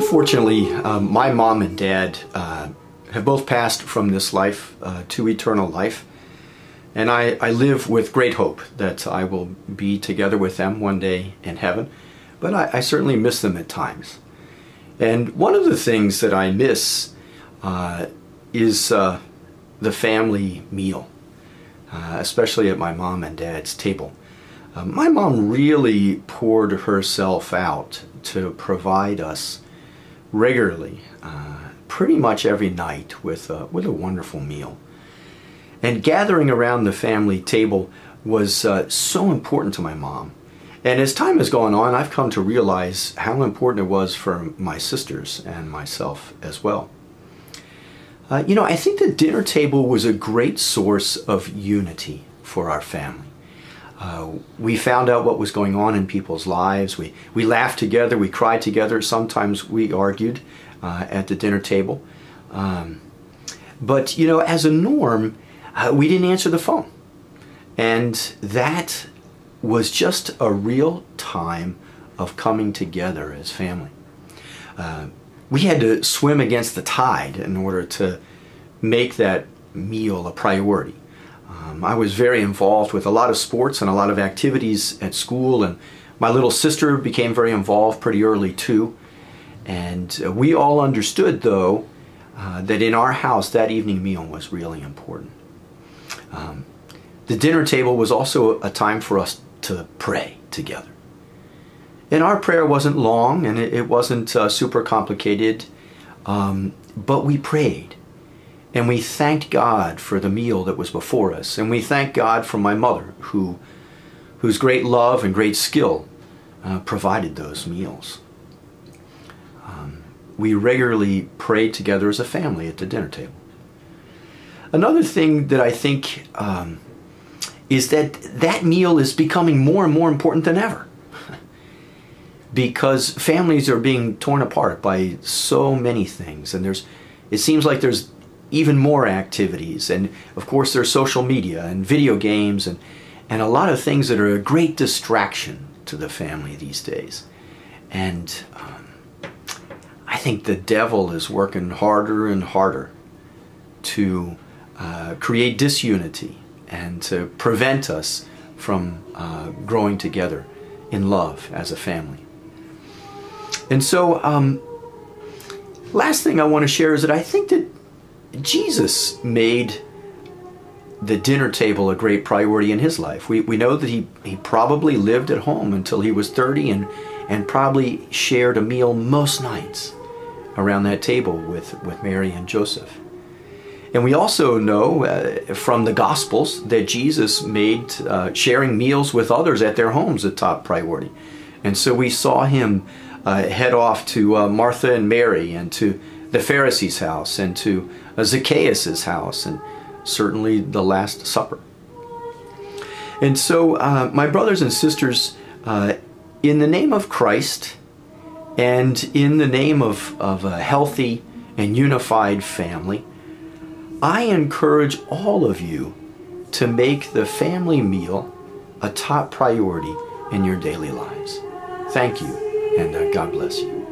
unfortunately, um, my mom and dad uh, have both passed from this life uh, to eternal life. And I, I live with great hope that I will be together with them one day in heaven. But I, I certainly miss them at times. And one of the things that I miss uh, is uh, the family meal, uh, especially at my mom and dad's table. Uh, my mom really poured herself out to provide us regularly, uh, pretty much every night, with a, with a wonderful meal. And gathering around the family table was uh, so important to my mom. And as time has gone on, I've come to realize how important it was for my sisters and myself as well. Uh, you know, I think the dinner table was a great source of unity for our family. Uh, we found out what was going on in people's lives. We, we laughed together, we cried together. Sometimes we argued uh, at the dinner table. Um, but, you know, as a norm, uh, we didn't answer the phone. And that was just a real time of coming together as family. Uh, we had to swim against the tide in order to make that meal a priority. Um, I was very involved with a lot of sports and a lot of activities at school, and my little sister became very involved pretty early too. And uh, we all understood, though, uh, that in our house that evening meal was really important. Um, the dinner table was also a time for us to pray together. And our prayer wasn't long and it, it wasn't uh, super complicated, um, but we prayed. And we thanked God for the meal that was before us. And we thanked God for my mother, who, whose great love and great skill uh, provided those meals. Um, we regularly prayed together as a family at the dinner table. Another thing that I think um, is that that meal is becoming more and more important than ever because families are being torn apart by so many things and there's it seems like there's even more activities. And of course, there's social media and video games and, and a lot of things that are a great distraction to the family these days. And um, I think the devil is working harder and harder to uh, create disunity and to prevent us from uh, growing together in love as a family. And so, um, last thing I want to share is that I think that Jesus made the dinner table a great priority in his life. We, we know that he, he probably lived at home until he was 30 and, and probably shared a meal most nights around that table with, with Mary and Joseph. And we also know uh, from the Gospels that Jesus made uh, sharing meals with others at their homes a top priority. And so we saw him uh, head off to uh, Martha and Mary and to the Pharisee's house and to Zacchaeus' house and certainly the Last Supper. And so, uh, my brothers and sisters, uh, in the name of Christ and in the name of, of a healthy and unified family, I encourage all of you to make the family meal a top priority in your daily lives. Thank you, and uh, God bless you.